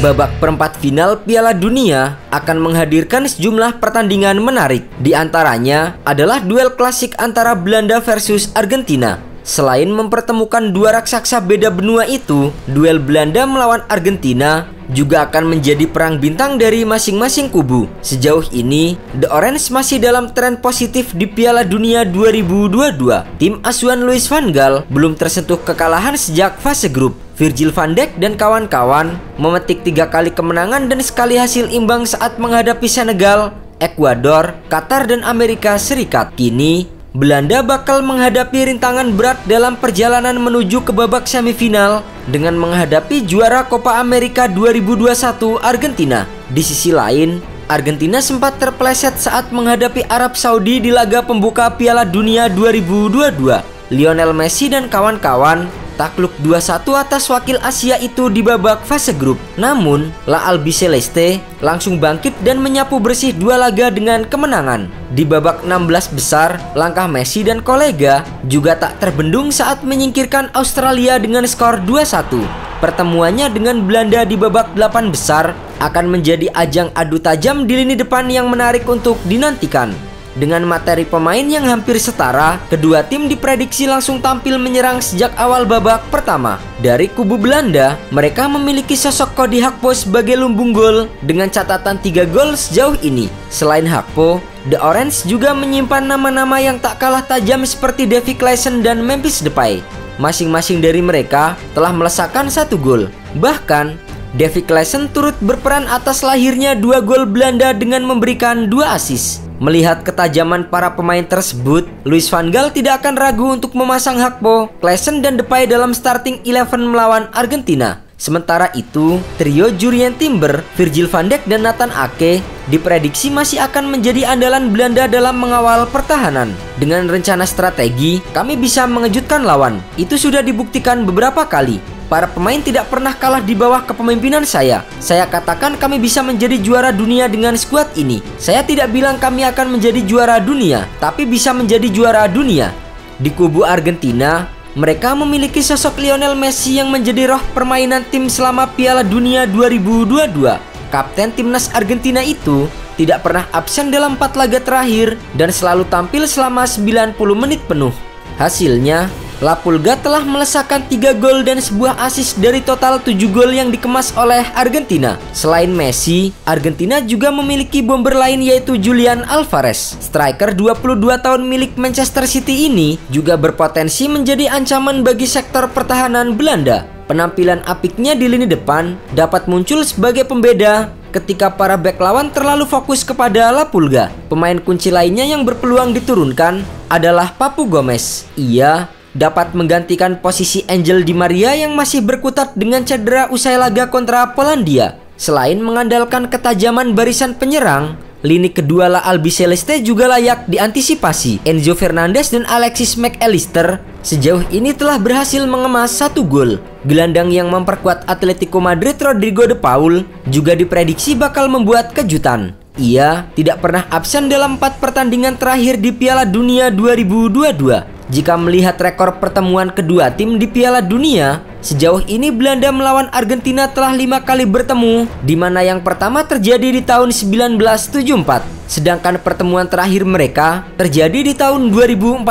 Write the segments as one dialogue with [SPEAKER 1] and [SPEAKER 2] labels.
[SPEAKER 1] babak perempat final Piala Dunia akan menghadirkan sejumlah pertandingan menarik. Di antaranya adalah duel klasik antara Belanda versus Argentina. Selain mempertemukan dua raksasa beda benua itu, duel Belanda melawan Argentina juga akan menjadi perang bintang dari masing-masing kubu. Sejauh ini, The Orange masih dalam tren positif di Piala Dunia 2022. Tim asuhan Luis van Gaal belum tersentuh kekalahan sejak fase grup. Virgil van Dijk dan kawan-kawan memetik tiga kali kemenangan dan sekali hasil imbang saat menghadapi Senegal, Ekuador, Qatar, dan Amerika Serikat. Kini, Belanda bakal menghadapi rintangan berat dalam perjalanan menuju ke babak semifinal dengan menghadapi juara Copa America 2021 Argentina. Di sisi lain, Argentina sempat terpeleset saat menghadapi Arab Saudi di laga pembuka Piala Dunia 2022. Lionel Messi dan kawan-kawan takluk 2-1 atas wakil Asia itu di babak fase grup. Namun, La Albi Celeste langsung bangkit dan menyapu bersih dua laga dengan kemenangan. Di babak 16 besar, langkah Messi dan kolega juga tak terbendung saat menyingkirkan Australia dengan skor 2-1. Pertemuannya dengan Belanda di babak 8 besar akan menjadi ajang adu tajam di lini depan yang menarik untuk dinantikan. Dengan materi pemain yang hampir setara, kedua tim diprediksi langsung tampil menyerang sejak awal babak pertama. Dari kubu Belanda, mereka memiliki sosok Cody Hakpo sebagai lumbung gol dengan catatan 3 gol sejauh ini. Selain Hakpo, The Orange juga menyimpan nama-nama yang tak kalah tajam seperti Davy Klaassen dan Memphis Depay. Masing-masing dari mereka telah melesakkan satu gol. Bahkan, Davy Klaassen turut berperan atas lahirnya dua gol Belanda dengan memberikan dua assist. Melihat ketajaman para pemain tersebut, Luis van Gaal tidak akan ragu untuk memasang Hakpo, Klaassen dan Depay dalam starting eleven melawan Argentina. Sementara itu, trio Jurien Timber, Virgil van Dijk dan Nathan Ake diprediksi masih akan menjadi andalan Belanda dalam mengawal pertahanan. Dengan rencana strategi, kami bisa mengejutkan lawan. Itu sudah dibuktikan beberapa kali. Para pemain tidak pernah kalah di bawah kepemimpinan saya. Saya katakan kami bisa menjadi juara dunia dengan skuad ini. Saya tidak bilang kami akan menjadi juara dunia, tapi bisa menjadi juara dunia. Di kubu Argentina, mereka memiliki sosok Lionel Messi yang menjadi roh permainan tim selama Piala Dunia 2022. Kapten timnas Argentina itu tidak pernah absen dalam 4 laga terakhir dan selalu tampil selama 90 menit penuh. Hasilnya, La Pulga telah melesakkan 3 gol dan sebuah assist dari total 7 gol yang dikemas oleh Argentina. Selain Messi, Argentina juga memiliki bomber lain yaitu Julian Alvarez. Striker 22 tahun milik Manchester City ini juga berpotensi menjadi ancaman bagi sektor pertahanan Belanda. Penampilan apiknya di lini depan dapat muncul sebagai pembeda ketika para back lawan terlalu fokus kepada La Pulga. Pemain kunci lainnya yang berpeluang diturunkan adalah Papu Gomez. Ia dapat menggantikan posisi Angel Di Maria yang masih berkutat dengan cedera usai laga kontra Polandia. Selain mengandalkan ketajaman barisan penyerang, lini kedua La Albi Celeste juga layak diantisipasi. Enzo Fernandez dan Alexis McAllister sejauh ini telah berhasil mengemas satu gol. Gelandang yang memperkuat Atletico Madrid Rodrigo de Paul juga diprediksi bakal membuat kejutan. Ia tidak pernah absen dalam empat pertandingan terakhir di Piala Dunia 2022 jika melihat rekor pertemuan kedua tim di Piala Dunia, sejauh ini Belanda melawan Argentina telah lima kali bertemu, di mana yang pertama terjadi di tahun 1974, sedangkan pertemuan terakhir mereka terjadi di tahun 2014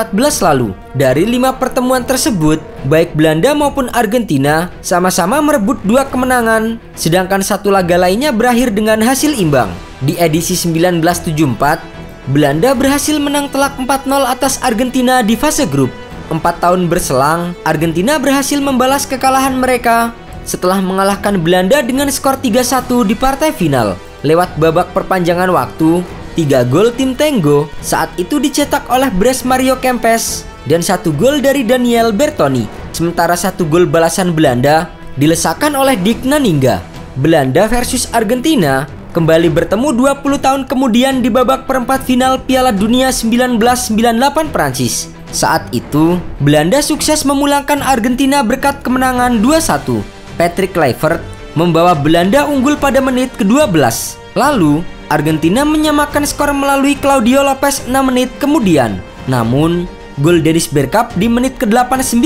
[SPEAKER 1] lalu. Dari lima pertemuan tersebut, baik Belanda maupun Argentina sama-sama merebut dua kemenangan, sedangkan satu laga lainnya berakhir dengan hasil imbang. Di edisi 1974, Belanda berhasil menang telak 4-0 atas Argentina di fase grup. Empat tahun berselang, Argentina berhasil membalas kekalahan mereka setelah mengalahkan Belanda dengan skor 3-1 di partai final. Lewat babak perpanjangan waktu, tiga gol tim Tenggo saat itu dicetak oleh Bres Mario Kempes dan satu gol dari Daniel Bertoni. Sementara satu gol balasan Belanda dilesakan oleh Dick Naningga. Belanda versus Argentina kembali bertemu 20 tahun kemudian di babak perempat final Piala Dunia 1998 Prancis. Saat itu, Belanda sukses memulangkan Argentina berkat kemenangan 2-1. Patrick Kluivert membawa Belanda unggul pada menit ke-12. Lalu, Argentina menyamakan skor melalui Claudio Lopez 6 menit kemudian. Namun, gol Dennis Bergkamp di menit ke-89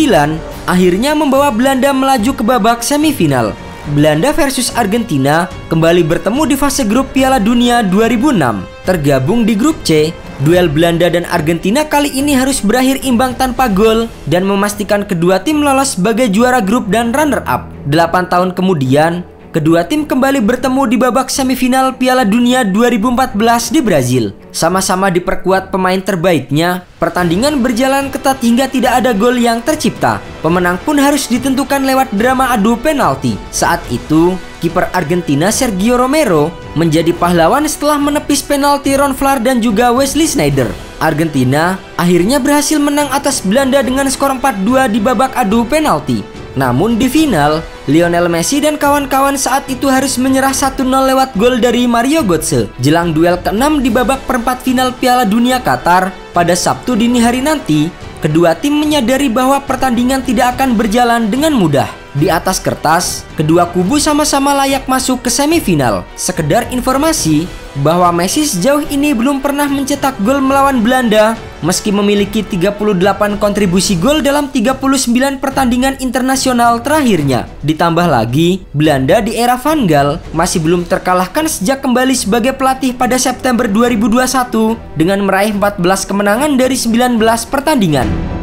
[SPEAKER 1] akhirnya membawa Belanda melaju ke babak semifinal. Belanda versus Argentina kembali bertemu di fase grup Piala Dunia 2006. Tergabung di grup C, duel Belanda dan Argentina kali ini harus berakhir imbang tanpa gol dan memastikan kedua tim lolos sebagai juara grup dan runner-up. 8 tahun kemudian, Kedua tim kembali bertemu di babak semifinal Piala Dunia 2014 di Brazil. Sama-sama diperkuat pemain terbaiknya, pertandingan berjalan ketat hingga tidak ada gol yang tercipta. Pemenang pun harus ditentukan lewat drama adu penalti. Saat itu, kiper Argentina Sergio Romero menjadi pahlawan setelah menepis penalti Ron Vlaar dan juga Wesley Sneijder. Argentina akhirnya berhasil menang atas Belanda dengan skor 4-2 di babak adu penalti. Namun di final, Lionel Messi dan kawan-kawan saat itu harus menyerah 1-0 lewat gol dari Mario Götze. Jelang duel ke-6 di babak perempat final Piala Dunia Qatar pada Sabtu dini hari nanti, kedua tim menyadari bahwa pertandingan tidak akan berjalan dengan mudah. Di atas kertas, kedua kubu sama-sama layak masuk ke semifinal. Sekedar informasi bahwa Messi sejauh ini belum pernah mencetak gol melawan Belanda meski memiliki 38 kontribusi gol dalam 39 pertandingan internasional terakhirnya. Ditambah lagi, Belanda di era Van Gaal masih belum terkalahkan sejak kembali sebagai pelatih pada September 2021 dengan meraih 14 kemenangan dari 19 pertandingan.